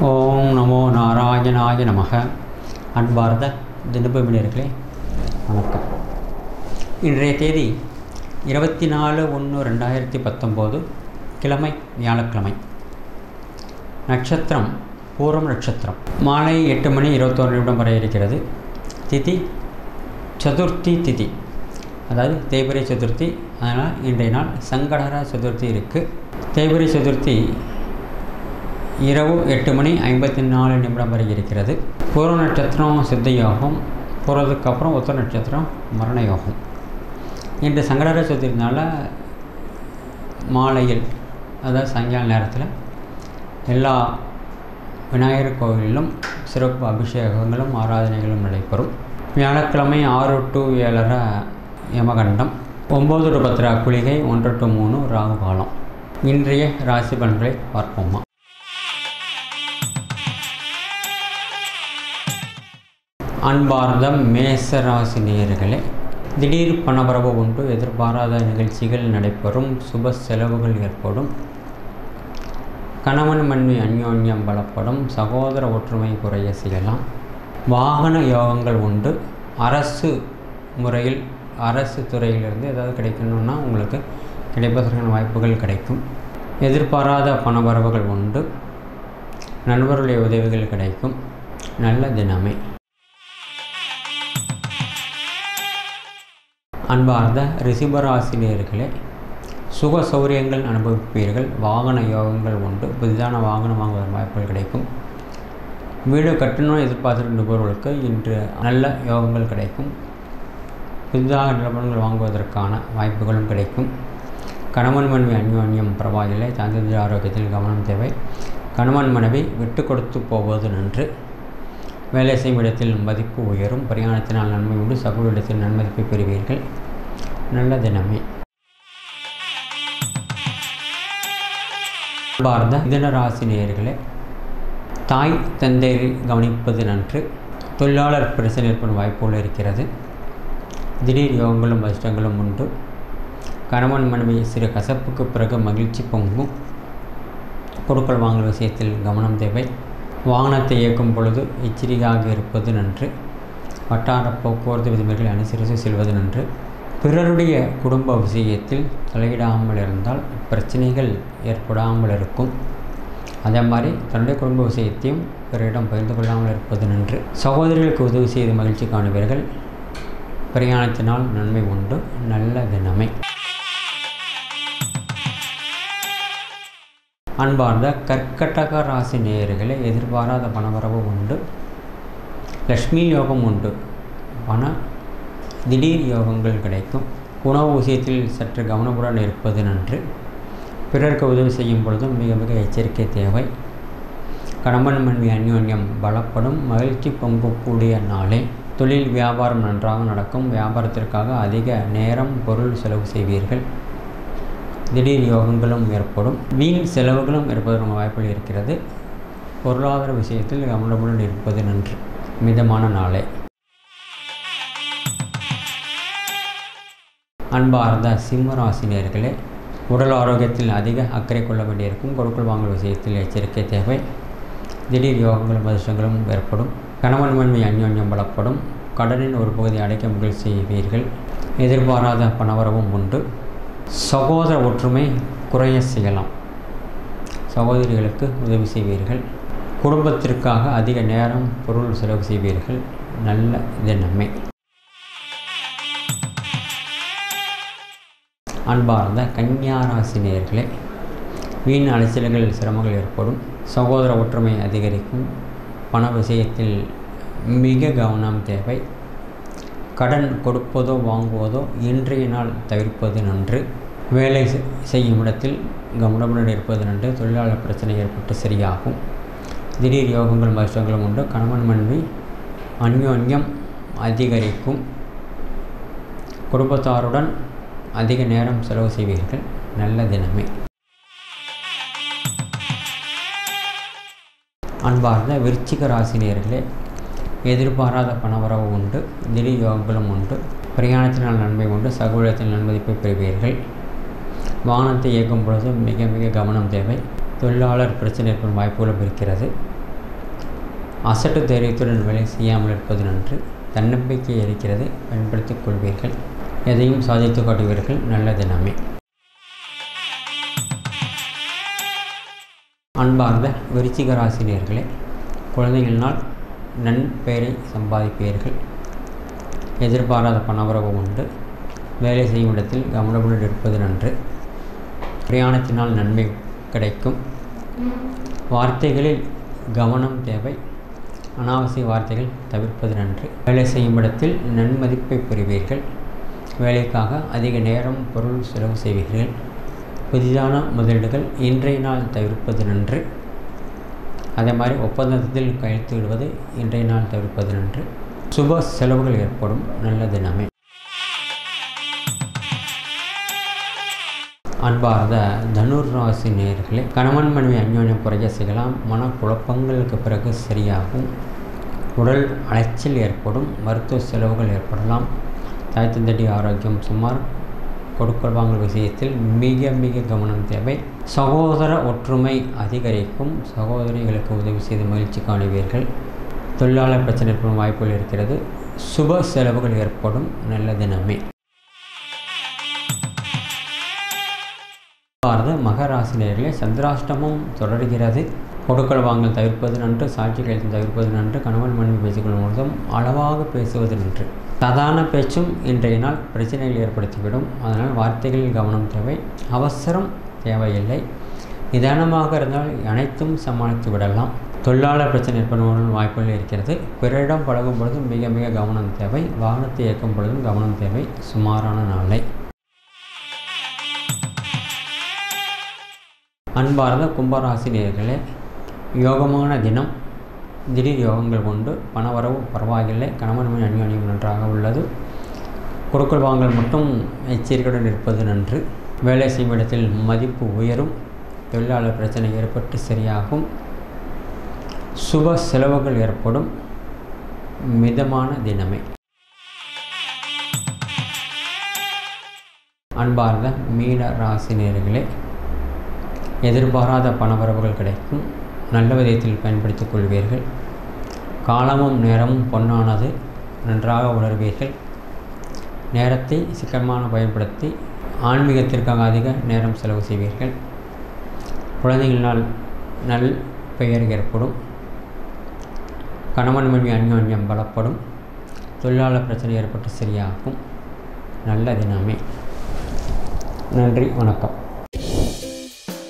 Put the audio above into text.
ஓம் நமோ நாராயணாய நமக. அன்பார்ந்த தினபமினர்களே வணக்கம். இன்றைய தேதி இருபத்தி நாலு ஒன்று ரெண்டாயிரத்தி பத்தொம்போது கிழமை வியாழக்கிழமை. நட்சத்திரம் பூரம் நட்சத்திரம். மாலை எட்டு மணி இருபத்தோரு நிமிடம் வரை இருக்கிறது. திதி சதுர்த்தி திதி. அதாவது தேய்பிரை சதுர்த்தி. அதனால் இன்றைய நாள் சங்கடகர சதுர்த்தி இருக்குது தேய்பிரை சதுர்த்தி இரவு எட்டு மணி ஐம்பத்தி நாலு நிமிடம் வரை இருக்கிறது. பூர்வ நட்சத்திரம் சித்த யோகம் போகிறதுக்கு அப்புறம் உத்தர நட்சத்திரம் மரண யோகம் இன்று சங்கடர சதுர்த்தினால மாலையில் அதாவது சாயங்கால நேரத்தில் எல்லா விநாயகர் கோவிலிலும் சிறப்பு அபிஷேகங்களும் ஆராதனைகளும் நடைபெறும். வியாழக்கிழமை ஆறு டு ஏழரை யமகண்டம். ஒம்பது டு பத்திரா குளிகை ஒன்று டு மூணு ராகு காலம். இன்றைய ராசி பலன்களை பார்ப்போமா? அன்பார்ந்தம் மேசராசி நேயர்களே திடீர் பணபரவு உண்டு எதிர்பாராத நிகழ்ச்சிகள் நடைபெறும் சுப செலவுகள் ஏற்படும். கணவன் மனைவி அந்யோன்யம் பலப்படும் சகோதர ஒற்றுமை குறைய செய்யலாம். வாகன யோகங்கள் உண்டு. அரசு முறையில் அரசு துறையிலிருந்து ஏதாவது கிடைக்கணும்னா உங்களுக்கு கிடைப்பதற்கான வாய்ப்புகள் கிடைக்கும். எதிர்பாராத பணவரவுகள் உண்டு. நண்பர்களுடைய உதவிகள் கிடைக்கும். நல்ல தினமே. அன்பார்ந்த ரிசிபராசினியர்களே சுக சௌரியங்கள் அனுபவிப்பீர்கள் வாகன யோகங்கள் உண்டு புதிதான வாகனம் வாங்குவதன் வாய்ப்புகள் கிடைக்கும். வீடு கட்டணும் எதிர்பார்த்துட்டு நபர்களுக்கு இன்று நல்ல யோகங்கள் கிடைக்கும். புதிதாக நிலப்பணங்கள் வாங்குவதற்கான வாய்ப்புகளும் கிடைக்கும். கணவன் மனைவி அந்யோன்யம் பரவாயில்லை தாந்திர ஆரோக்கியத்தில் கவனம் தேவை. கணவன் மனைவி விட்டு கொடுத்து போவது நன்று. வேலை செய்யும் இடத்தில் மதிப்பு உயரும். பிரயாணத்தினால் நன்மை உண்டு சகோதர இடத்தில் நன்மதிப்பை பெறுவீர்கள். நல்ல தினமே பார்ந்த மிதனராசி நேயர்களே தாய் தந்தையை கவனிப்பது நன்று. தொழிலாளர் பிரச்சனை ஏற்படும் வாய்ப்புகள் இருக்கிறது. திடீர் யோகங்களும் அதிர்ஷ்டங்களும் உண்டு. கணவன் மனைவி சிறு கசப்புக்கு பிறகு மகிழ்ச்சி பொங்கும். பொருட்கள் வாங்கல் விஷயத்தில் கவனம் தேவை. வாகனத்தை இயக்கும் பொழுது எச்சரிக்கையாக இருப்பது நன்று. வட்டார போக்குவரத்து விதிமுறைகளை அனுசரித்து செல்வது நன்று. பிறருடைய குடும்ப விஷயத்தில் தலையிடாமல் இருந்தால் பிரச்சனைகள் ஏற்படாமல் இருக்கும். அதே மாதிரி தன்னுடைய குடும்ப விஷயத்தையும் பிறரிடம் பகிர்ந்து கொள்ளாமல் இருப்பது நன்று. சகோதரிகளுக்கு உதவி செய்து மகிழ்ச்சி காணுவீர்கள். பிரயாணத்தினால் நன்மை உண்டு. நல்ல தினமே. அன்பார்ந்த கர்க்கடக ராசி நேயர்களே எதிர்பாராத பணவரவு உண்டு. லக்ஷ்மி யோகம் உண்டு. பண திடீர் யோகங்கள் கிடைக்கும். உணவு விஷயத்தில் சற்று கவனமுடன் இருப்பது நன்று. பிறருக்கு உதவி செய்யும் பொழுதும் மிக மிக எச்சரிக்கை தேவை. கணவன் மனைவி அந்யோன்யம் பலப்படும். மகிழ்ச்சி பொங்கக்கூடிய நாளே. தொழில் வியாபாரம் நன்றாக நடக்கும். வியாபாரத்திற்காக அதிக நேரம் பொருள் செலவு செய்வீர்கள். திடீர் யோகங்களும் ஏற்படும். வீண் செலவுகளும் ஏற்பதற்கான வாய்ப்புகள் இருக்கிறது. பொருளாதார விஷயத்தில் கவனமுடன் இருப்பது நன்று. மிதமான நாளே. அன்பார்ந்த சிம்மராசினியர்களே உடல் ஆரோக்கியத்தில் அதிக அக்கறை கொள்ள வேண்டியிருக்கும் பொருட்கள் வாங்கல் விஷயத்தில் எச்சரிக்கை தேவை. திடீர் யோகங்களும் அதிர்ஷ்டங்களும் ஏற்படும். கணவன் மனைவி அந்யோன்யம் பலப்படும். கடனின் ஒரு பகுதி அடைக்க முயற்சி செய்வீர்கள். எதிர்பாராத பணவரவும் உண்டு. சகோதர ஒற்றுமை குறைய செய்யலாம். சகோதரிகளுக்கு உதவி செய்வீர்கள். குடும்பத்திற்காக அதிக நேரம் பொருள் செலவு செய்வீர்கள். நல்ல இது நன்மை. அன்பார்ந்த கன்னியாராசினியர்களே வீண் அலைச்சல்கள் சிரமங்கள் ஏற்படும். சகோதர ஒற்றுமை அதிகரிக்கும். பண விஷயத்தில் மிக கவனம் தேவை. கடன் கொடுப்பதோ வாங்குவதோ இன்றைய நாள் தவிர்ப்பது நன்று. வேலை செய்யும் இடத்தில் கவனமுடன் இருப்பது நன்று. தொழிலாளர் பிரச்சனை ஏற்பட்டு சரியாகும். திடீர் யோகங்கள் மருத்துவங்களும் உண்டு. கணவன் மனைவி அந்யோன்யம் அதிகரிக்கும். குடும்பத்தாருடன் அதிக நேரம் செலவு செய்வீர்கள். நல்ல தினமே. அன்பார்ந்த விருச்சிக ராசினியர்களே எதிர்பாராத பணவரவு உண்டு திடீர் யோகங்களும் உண்டு பிரயாணத்தினால் நன்மை உண்டு சகோதரத்தில் நன்மதிப்பை பெறுவீர்கள். வாகனத்தை இயக்கும் பொழுது மிக மிக கவனம் தேவை. தொழிலாளர் பிரச்சனை ஏற்படும் வாய்ப்புகளும் இருக்கிறது. அசட்டு தைரியத்துடன் வேலை செய்யாமல் இருப்பது நன்று. தன்னம்பிக்கை இருக்கிறது பயன்படுத்திக் கொள்வீர்கள். எதையும் சாதித்து காட்டுவீர்கள். நல்ல தினமே அன்பார்ந்த விருச்சிக ராசினியர்களே குழந்தைகளினால் நன்பெயரை சம்பாதிப்பீர்கள். எதிர்பாராத பணவரவு உண்டு. வேலை செய்யும் இடத்தில் கவனமுடன் இருப்பது நன்று. பிரயாணத்தினால் நன்மை கிடைக்கும். வார்த்தைகளில் கவனம் தேவை. அனாவசிய வார்த்தைகள் தவிர்ப்பது நன்று. வேலை செய்யும் இடத்தில் நன்மதிப்பை பெறுவீர்கள். வேலைக்காக அதிக நேரம் பொருள் செலவு செய்வீர்கள். புதிதான முதலீடுகள் இன்றைய நாள் தவிர்ப்பது நன்று. அதே மாதிரி ஒப்பந்தத்தில் கையெழுத்து விடுவது இன்றைய நாள் தவிர்ப்பது நன்று. சுப செலவுகள் ஏற்படும். நல்ல தினமே அன்பார்ந்த தனுர் ராசி நேர்களே கணவன் மனைவி அந்யோன்யம் குறைய செய்யலாம். மனக்குழப்பங்களுக்கு பிறகு சரியாகும். உடல் அலைச்சல் ஏற்படும். மருத்துவ செலவுகள் ஏற்படலாம். தாய் தந்தடி ஆரோக்கியம் சுமார் கொடுக்கல் வாங்கல் விஷயத்தில் மிக மிக கவனம் தேவை. சகோதர ஒற்றுமை அதிகரிக்கும். சகோதரிகளுக்கு உதவி செய்து மகிழ்ச்சி காணுவீர்கள். தொழிலாளர் பிரச்சனை ஏற்படும் வாய்ப்புகள் இருக்கிறது. சுப செலவுகள் ஏற்படும். நல்ல தினமே. பாரத மகராசினியர்களே சந்திராஷ்டமம் தொடர்கிறது. கொடுக்கல் வாங்கல் தவிர்ப்பது நன்று. சாட்சி தவிர்ப்பது நன்று. கணவன் மனைவி பேசிக்கொள்ளும் பொழுதும் அளவாக பேசுவது நன்று. சாதாரண பேச்சும் இன்றைய நாள் பிரச்சனைகள் ஏற்படுத்திவிடும். அதனால் வார்த்தைகளில் கவனம் தேவை. அவசரம் தேவையில்லை. நிதானமாக இருந்தால் அனைத்தும் சமாளித்து விடலாம். தொழிலாளர் பிரச்சனை ஏற்படுவதன் வாய்ப்புகள் இருக்கிறது. பிறரிடம் பழகும் பொழுதும் மிக மிக கவனம் தேவை. வாகனத்தை இயக்கும் பொழுதும் கவனம் தேவை. சுமாரான நாளை. அன்பார்ந்த கும்பராசினியர்களே யோகமான தினம். திடீர் யோகங்கள் கொண்டு பணவரவு பரவாயில்லை. கணவன் மணி அணியும் நன்றாக உள்ளது. கொடுக்கல் வாங்கல் மட்டும் எச்சரிக்கையுடன் இருப்பது நன்று. வேலை செய்யும் இடத்தில் மதிப்பு உயரும். தொழிலாளர் பிரச்சனை ஏற்பட்டு சரியாகும். சுப செலவுகள் ஏற்படும். மிதமான தினமே. அன்பார்ந்த மீன ராசினியர்களே எதிர்பாராத பணவரவுகள் கிடைக்கும். நல்ல விதத்தில் பயன்படுத்திக் கொள்வீர்கள். காலமும் நேரமும் பொன்னானது நன்றாக உணர்வீர்கள். நேரத்தை சிக்கனமான பயன்படுத்தி ஆன்மீகத்திற்காக அதிக நேரம் செலவு செய்வீர்கள். குழந்தைகளினால் நல் பெயர் ஏற்படும். கணவன் மனைவி அந்யோன்யம் பலப்படும். தொழிலாளர் பிரச்சனை ஏற்பட்டு சரியாகும். நல்ல தினமே. நன்றி வணக்கம்.